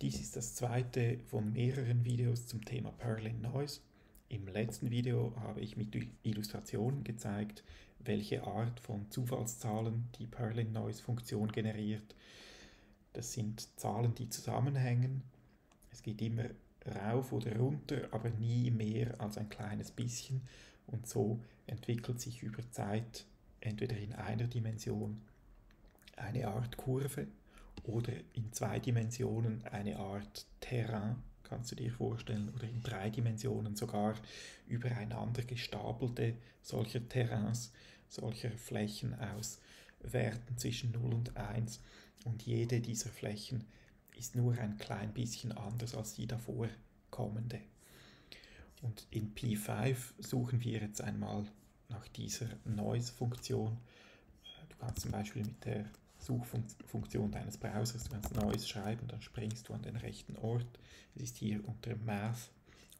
Dies ist das zweite von mehreren Videos zum Thema Perlin Noise. Im letzten Video habe ich mit Illustrationen gezeigt, welche Art von Zufallszahlen die Perlin Noise Funktion generiert. Das sind Zahlen, die zusammenhängen. Es geht immer rauf oder runter, aber nie mehr als ein kleines bisschen und so entwickelt sich über Zeit entweder in einer Dimension eine Art Kurve oder in zwei Dimensionen eine Art Terrain, kannst du dir vorstellen, oder in drei Dimensionen sogar übereinander gestapelte solcher Terrains, solcher Flächen aus Werten zwischen 0 und 1 und jede dieser Flächen ist nur ein klein bisschen anders als die davor kommende. Und in P5 suchen wir jetzt einmal nach dieser Noise-Funktion. Du kannst zum Beispiel mit der Suchfunktion deines Browsers, du kannst Neues schreiben, dann springst du an den rechten Ort. Es ist hier unter Math,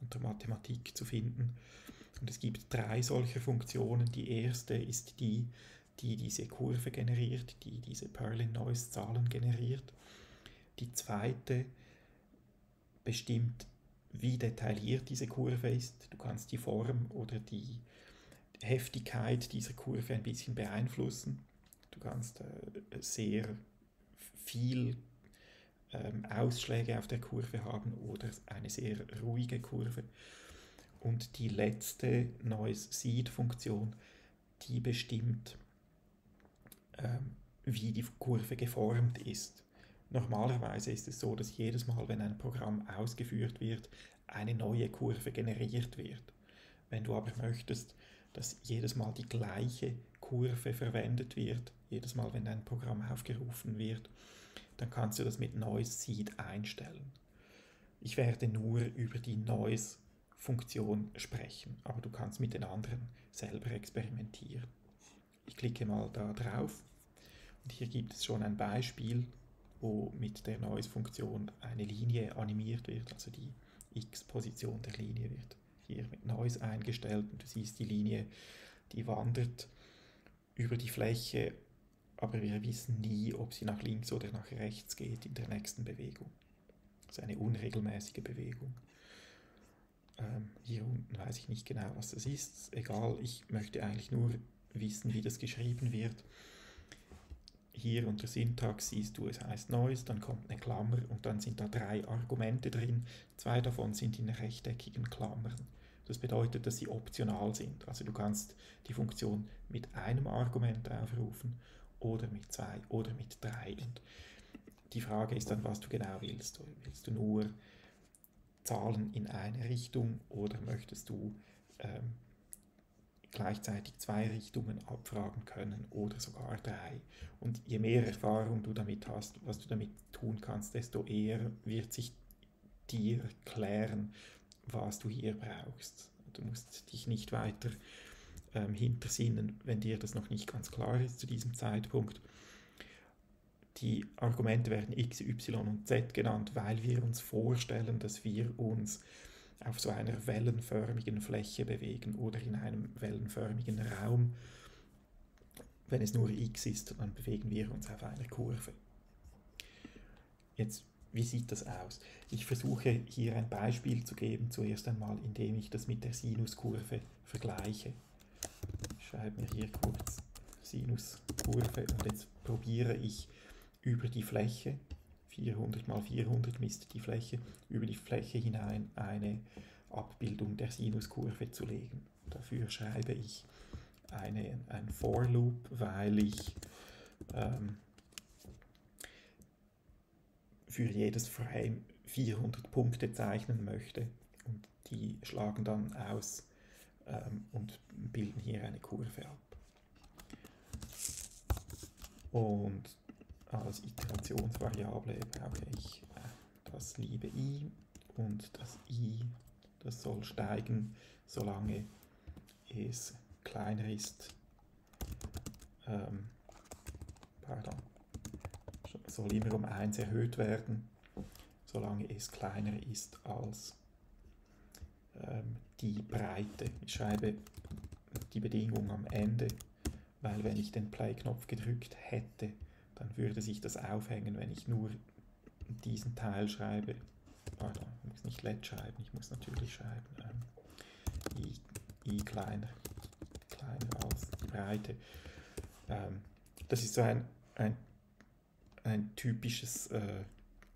unter Mathematik zu finden. Und es gibt drei solcher Funktionen. Die erste ist die, die diese Kurve generiert, die diese Perlin-Noise-Zahlen generiert. Die zweite bestimmt, wie detailliert diese Kurve ist. Du kannst die Form oder die Heftigkeit dieser Kurve ein bisschen beeinflussen. Kannst äh, sehr viel ähm, Ausschläge auf der Kurve haben oder eine sehr ruhige Kurve. Und die letzte Noise Seed Funktion, die bestimmt, ähm, wie die Kurve geformt ist. Normalerweise ist es so, dass jedes Mal, wenn ein Programm ausgeführt wird, eine neue Kurve generiert wird. Wenn du aber möchtest, dass jedes Mal die gleiche Kurve verwendet wird, jedes Mal, wenn ein Programm aufgerufen wird, dann kannst du das mit Noise Seed einstellen. Ich werde nur über die Noise-Funktion sprechen, aber du kannst mit den anderen selber experimentieren. Ich klicke mal da drauf und hier gibt es schon ein Beispiel, wo mit der Noise-Funktion eine Linie animiert wird, also die X-Position der Linie wird hier mit Noise eingestellt und du siehst die Linie, die wandert über die Fläche, aber wir wissen nie, ob sie nach links oder nach rechts geht in der nächsten Bewegung. Das ist eine unregelmäßige Bewegung. Ähm, hier unten weiß ich nicht genau, was das ist. Egal, ich möchte eigentlich nur wissen, wie das geschrieben wird. Hier unter Syntax siehst du, es heißt Neues, dann kommt eine Klammer und dann sind da drei Argumente drin. Zwei davon sind in rechteckigen Klammern. Das bedeutet, dass sie optional sind. Also du kannst die Funktion mit einem Argument aufrufen oder mit zwei oder mit drei. Und die Frage ist dann, was du genau willst. Willst du nur Zahlen in eine Richtung oder möchtest du ähm, gleichzeitig zwei Richtungen abfragen können oder sogar drei. Und je mehr Erfahrung du damit hast, was du damit tun kannst, desto eher wird sich dir klären, was du hier brauchst. Du musst dich nicht weiter ähm, hintersinnen, wenn dir das noch nicht ganz klar ist zu diesem Zeitpunkt. Die Argumente werden x, y und z genannt, weil wir uns vorstellen, dass wir uns auf so einer wellenförmigen Fläche bewegen oder in einem wellenförmigen Raum. Wenn es nur x ist, dann bewegen wir uns auf einer Kurve. Jetzt wie sieht das aus? Ich versuche hier ein Beispiel zu geben, zuerst einmal, indem ich das mit der Sinuskurve vergleiche. Ich schreibe mir hier kurz Sinuskurve und jetzt probiere ich über die Fläche, 400 mal 400 misst die Fläche, über die Fläche hinein eine Abbildung der Sinuskurve zu legen. Dafür schreibe ich eine, ein For Loop, weil ich ähm, für jedes Frame 400 Punkte zeichnen möchte und die schlagen dann aus ähm, und bilden hier eine Kurve ab. Und als Iterationsvariable brauche ich äh, das liebe i und das i, das soll steigen, solange es kleiner ist. Ähm, pardon soll immer um 1 erhöht werden, solange es kleiner ist als ähm, die Breite. Ich schreibe die Bedingung am Ende, weil wenn ich den Play-Knopf gedrückt hätte, dann würde sich das aufhängen, wenn ich nur diesen Teil schreibe, pardon, ich muss nicht let schreiben, ich muss natürlich schreiben, ähm, i, i kleiner, kleiner als die Breite. Ähm, das ist so ein, ein, ein typisches äh,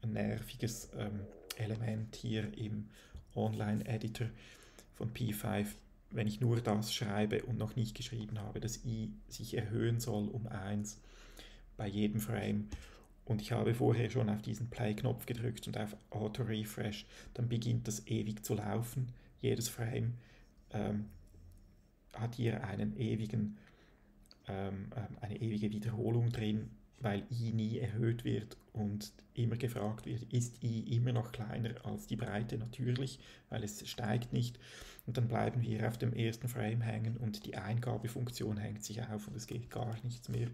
nerviges ähm, Element hier im Online-Editor von P5, wenn ich nur das schreibe und noch nicht geschrieben habe, dass i sich erhöhen soll um 1 bei jedem Frame und ich habe vorher schon auf diesen Play-Knopf gedrückt und auf Auto-Refresh, dann beginnt das ewig zu laufen. Jedes Frame ähm, hat hier einen ewigen, ähm, ähm eine ewige Wiederholung drin, weil i nie erhöht wird und immer gefragt wird, ist i immer noch kleiner als die Breite? Natürlich, weil es steigt nicht. Und dann bleiben wir auf dem ersten Frame hängen und die Eingabefunktion hängt sich auf und es geht gar nichts mehr.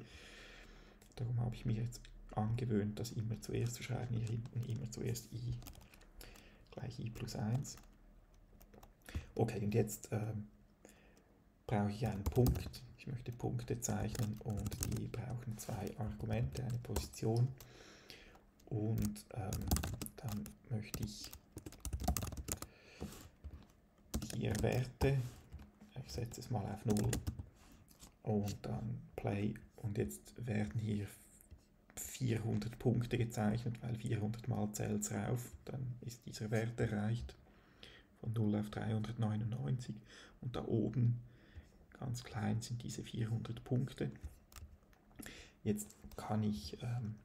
Darum habe ich mir jetzt angewöhnt, das immer zuerst zu schreiben, hier hinten immer zuerst i gleich i plus 1. Okay, und jetzt ähm, brauche ich einen Punkt. Ich möchte Punkte zeichnen und die brauchen zwei Argumente, eine Position. Und ähm, dann möchte ich hier Werte, ich setze es mal auf 0 und dann Play. Und jetzt werden hier 400 Punkte gezeichnet, weil 400 mal zählt es rauf, dann ist dieser Wert erreicht von 0 auf 399 und da oben ganz klein sind diese 400 Punkte. Jetzt kann ich ähm,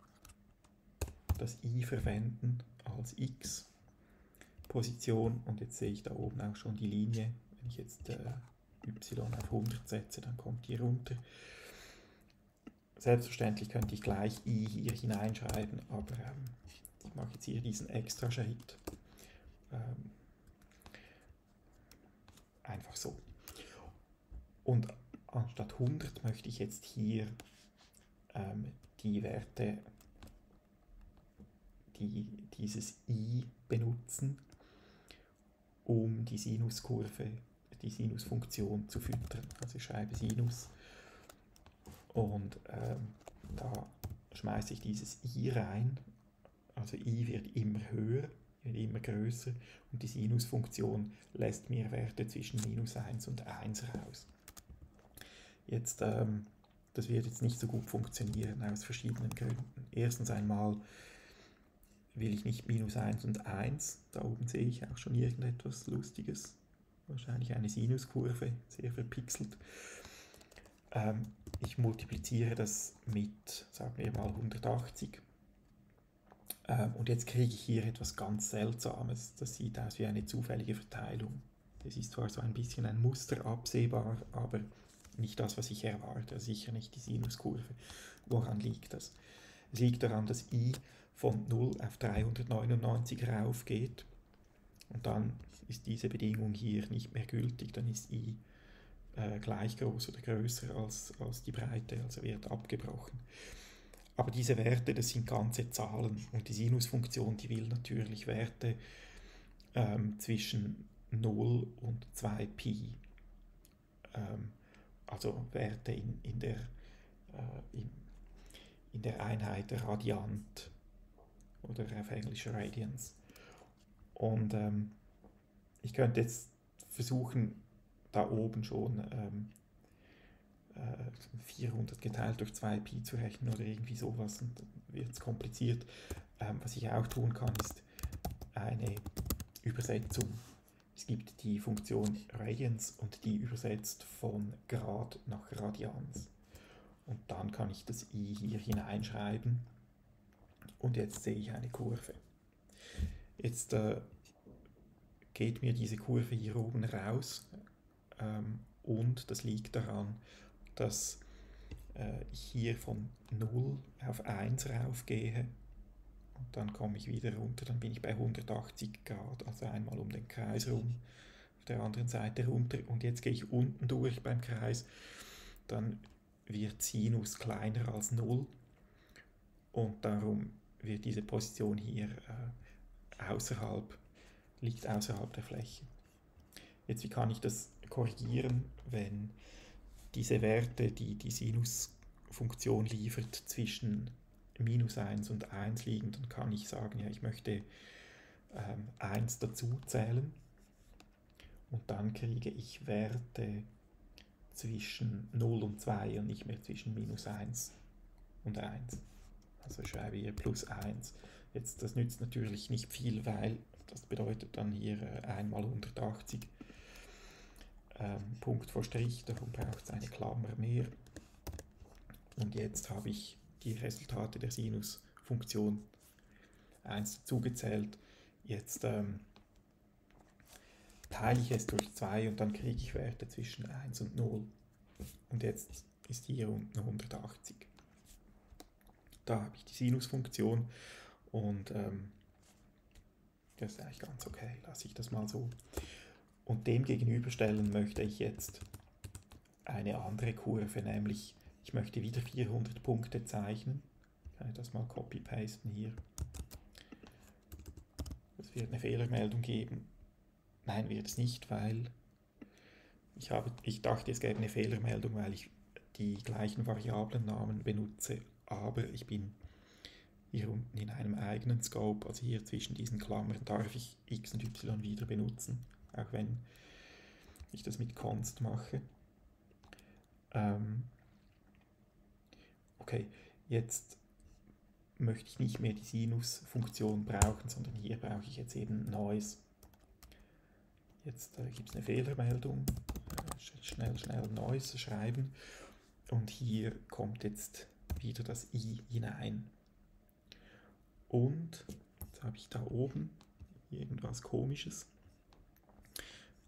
das i verwenden als x Position und jetzt sehe ich da oben auch schon die Linie. Wenn ich jetzt äh, y auf 100 setze, dann kommt die runter. Selbstverständlich könnte ich gleich i hier hineinschreiben, aber ähm, ich mache jetzt hier diesen extra Schritt. Ähm, einfach so. Und anstatt 100 möchte ich jetzt hier ähm, die Werte, die, dieses i benutzen, um die Sinuskurve, die Sinusfunktion zu füttern. Also ich schreibe Sinus und ähm, da schmeiße ich dieses i rein. Also i wird immer höher, wird immer größer und die Sinusfunktion lässt mir Werte zwischen minus 1 und 1 raus. Jetzt, ähm, das wird jetzt nicht so gut funktionieren aus verschiedenen Gründen. Erstens einmal will ich nicht minus 1 und 1. Da oben sehe ich auch schon irgendetwas Lustiges. Wahrscheinlich eine Sinuskurve, sehr verpixelt. Ähm, ich multipliziere das mit, sagen wir mal, 180. Ähm, und jetzt kriege ich hier etwas ganz Seltsames. Das sieht aus wie eine zufällige Verteilung. Es ist zwar so ein bisschen ein Muster absehbar, aber nicht das, was ich erwarte, also sicher nicht die Sinuskurve. Woran liegt das? Es liegt daran, dass i von 0 auf 399 raufgeht und dann ist diese Bedingung hier nicht mehr gültig, dann ist i äh, gleich groß oder größer als, als die Breite, also wird abgebrochen. Aber diese Werte, das sind ganze Zahlen und die Sinusfunktion, die will natürlich Werte ähm, zwischen 0 und 2pi. Ähm, also Werte in, in, der, äh, in, in der Einheit Radiant oder auf Englisch Radians. Und ähm, ich könnte jetzt versuchen, da oben schon ähm, äh, 400 geteilt durch 2pi zu rechnen oder irgendwie sowas und dann wird es kompliziert. Ähm, was ich auch tun kann, ist eine Übersetzung es gibt die Funktion Radians und die übersetzt von Grad nach Radians. Und dann kann ich das i hier hineinschreiben und jetzt sehe ich eine Kurve. Jetzt äh, geht mir diese Kurve hier oben raus ähm, und das liegt daran, dass äh, ich hier von 0 auf 1 raufgehe und dann komme ich wieder runter, dann bin ich bei 180 Grad, also einmal um den Kreis rum, auf der anderen Seite runter. Und jetzt gehe ich unten durch beim Kreis, dann wird Sinus kleiner als 0 und darum wird diese Position hier äh, außerhalb, liegt außerhalb der Fläche. Jetzt, wie kann ich das korrigieren, wenn diese Werte, die die Sinusfunktion liefert, zwischen minus 1 und 1 liegen, dann kann ich sagen, ja, ich möchte ähm, 1 dazu zählen und dann kriege ich Werte zwischen 0 und 2 und nicht mehr zwischen minus 1 und 1. Also schreibe hier plus 1. Jetzt, das nützt natürlich nicht viel, weil das bedeutet dann hier äh, einmal 180 ähm, Punkt vor Strich, darum braucht es eine Klammer mehr. Und jetzt habe ich die Resultate der Sinusfunktion 1 dazugezählt. Jetzt ähm, teile ich es durch 2 und dann kriege ich Werte zwischen 1 und 0. Und jetzt ist hier unten 180. Da habe ich die Sinusfunktion und ähm, das ist eigentlich ganz okay, lasse ich das mal so. Und dem gegenüberstellen möchte ich jetzt eine andere Kurve, nämlich ich möchte wieder 400 Punkte zeichnen. Kann ich das mal copy-pasten hier. Es wird eine Fehlermeldung geben. Nein, wird es nicht, weil ich, habe, ich dachte, es gäbe eine Fehlermeldung, weil ich die gleichen Variablennamen benutze, aber ich bin hier unten in einem eigenen Scope, also hier zwischen diesen Klammern darf ich x und y wieder benutzen, auch wenn ich das mit const mache. Ähm okay, jetzt möchte ich nicht mehr die Sinus-Funktion brauchen, sondern hier brauche ich jetzt eben Neues. Jetzt äh, gibt es eine Fehlermeldung, äh, schnell, schnell Neues schreiben und hier kommt jetzt wieder das i hinein. Und jetzt habe ich da oben irgendwas komisches.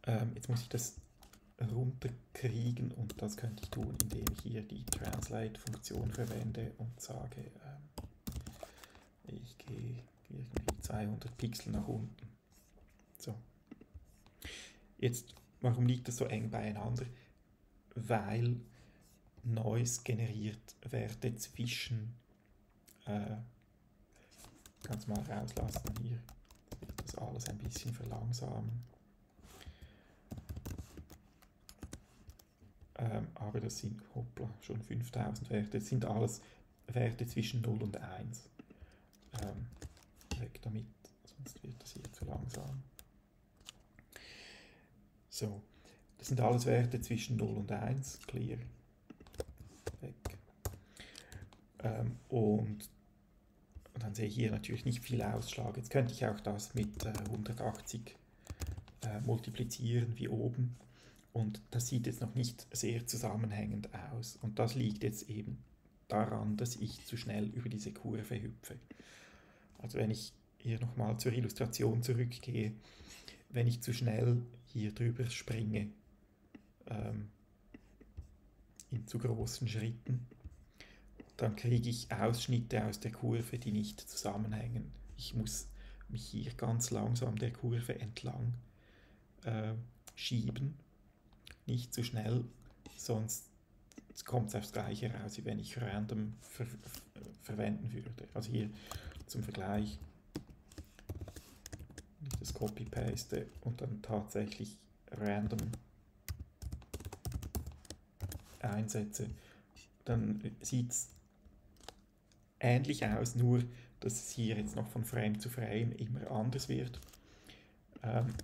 Ähm, jetzt muss ich das runterkriegen und das könnte ich tun, indem ich hier die Translate-Funktion verwende und sage, ähm, ich gehe irgendwie 200 Pixel nach unten. So. Jetzt, warum liegt das so eng beieinander? Weil Noise generiert Werte zwischen äh, es mal rauslassen hier. Das alles ein bisschen verlangsamen. Ähm, aber das sind, hoppla, schon 5000 Werte. Das sind alles Werte zwischen 0 und 1. Ähm, weg damit, sonst wird das hier zu langsam. So, das sind alles Werte zwischen 0 und 1, clear. Weg. Ähm, und dann sehe ich hier natürlich nicht viel Ausschlag. Jetzt könnte ich auch das mit äh, 180 äh, multiplizieren wie oben. Und das sieht jetzt noch nicht sehr zusammenhängend aus. Und das liegt jetzt eben daran, dass ich zu schnell über diese Kurve hüpfe. Also wenn ich hier nochmal zur Illustration zurückgehe, wenn ich zu schnell hier drüber springe, ähm, in zu großen Schritten, dann kriege ich Ausschnitte aus der Kurve, die nicht zusammenhängen. Ich muss mich hier ganz langsam der Kurve entlang äh, schieben, nicht zu schnell, sonst kommt es aufs Gleiche raus, wie wenn ich random ver verwenden würde. Also hier zum Vergleich das Copy-Paste und dann tatsächlich random einsetze, dann sieht es ähnlich aus, nur dass es hier jetzt noch von Frame zu Frame immer anders wird. Ähm,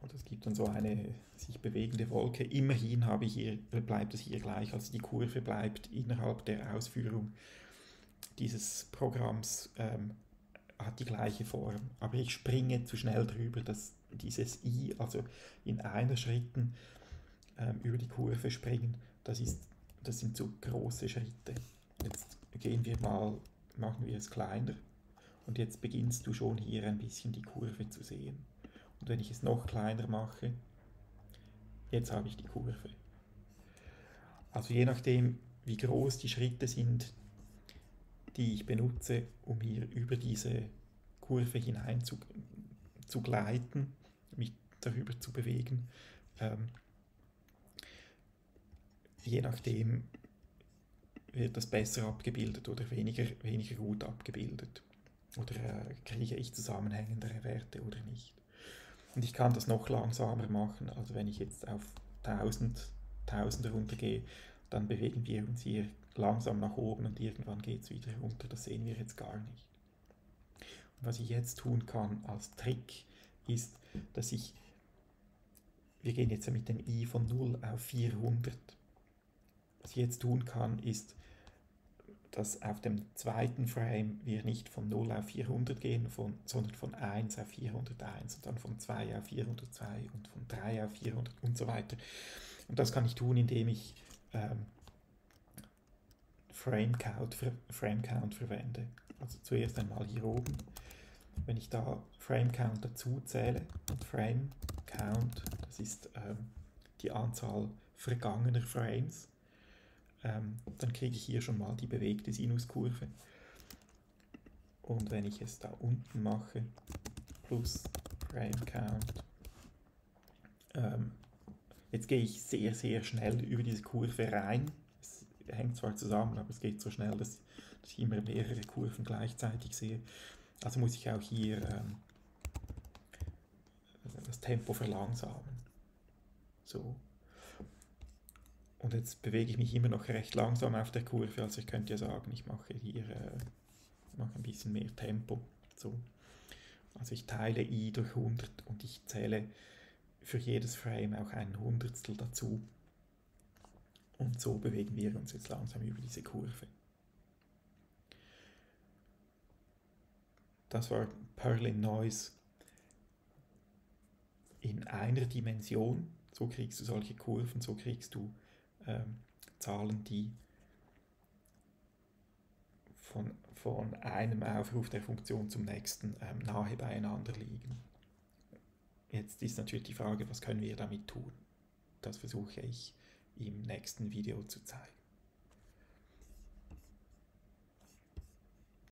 und es dann so eine sich bewegende Wolke. Immerhin habe ich hier, bleibt es hier gleich, also die Kurve bleibt innerhalb der Ausführung dieses Programms, ähm, hat die gleiche Form. Aber ich springe zu schnell drüber, dass dieses i, also in einer Schritten ähm, über die Kurve springen, das ist das sind so große Schritte. Jetzt gehen wir mal, machen wir es kleiner und jetzt beginnst du schon hier ein bisschen die Kurve zu sehen. Und wenn ich es noch kleiner mache, jetzt habe ich die Kurve. Also je nachdem, wie groß die Schritte sind, die ich benutze, um hier über diese Kurve hinein zu, zu gleiten, mich darüber zu bewegen, ähm, je nachdem wird das besser abgebildet oder weniger, weniger gut abgebildet. Oder äh, kriege ich zusammenhängendere Werte oder nicht. Und ich kann das noch langsamer machen, also wenn ich jetzt auf 1000, 1000 runtergehe, dann bewegen wir uns hier langsam nach oben und irgendwann geht es wieder runter. Das sehen wir jetzt gar nicht. Und was ich jetzt tun kann als Trick ist, dass ich, wir gehen jetzt mit dem i von 0 auf 400. Was ich jetzt tun kann, ist, dass auf dem zweiten Frame wir nicht von 0 auf 400 gehen, von, sondern von 1 auf 401 und dann von 2 auf 402 und von 3 auf 400 und so weiter. Und das kann ich tun, indem ich ähm, Frame, Count, Frame Count verwende. Also zuerst einmal hier oben, wenn ich da Frame Count dazu zähle, und Frame Count, das ist ähm, die Anzahl vergangener Frames, ähm, dann kriege ich hier schon mal die bewegte Sinuskurve. Und wenn ich es da unten mache, plus Frame Count, ähm, jetzt gehe ich sehr, sehr schnell über diese Kurve rein. Es hängt zwar zusammen, aber es geht so schnell, dass, dass ich immer mehrere Kurven gleichzeitig sehe. Also muss ich auch hier ähm, das Tempo verlangsamen. So. Und jetzt bewege ich mich immer noch recht langsam auf der Kurve, also ich könnte ja sagen, ich mache hier äh, mache ein bisschen mehr Tempo. So. Also ich teile i durch 100 und ich zähle für jedes Frame auch ein Hundertstel dazu. Und so bewegen wir uns jetzt langsam über diese Kurve. Das war Perlin Noise in einer Dimension. So kriegst du solche Kurven, so kriegst du ähm, Zahlen, die von, von einem Aufruf der Funktion zum nächsten ähm, nahe beieinander liegen. Jetzt ist natürlich die Frage, was können wir damit tun? Das versuche ich im nächsten Video zu zeigen.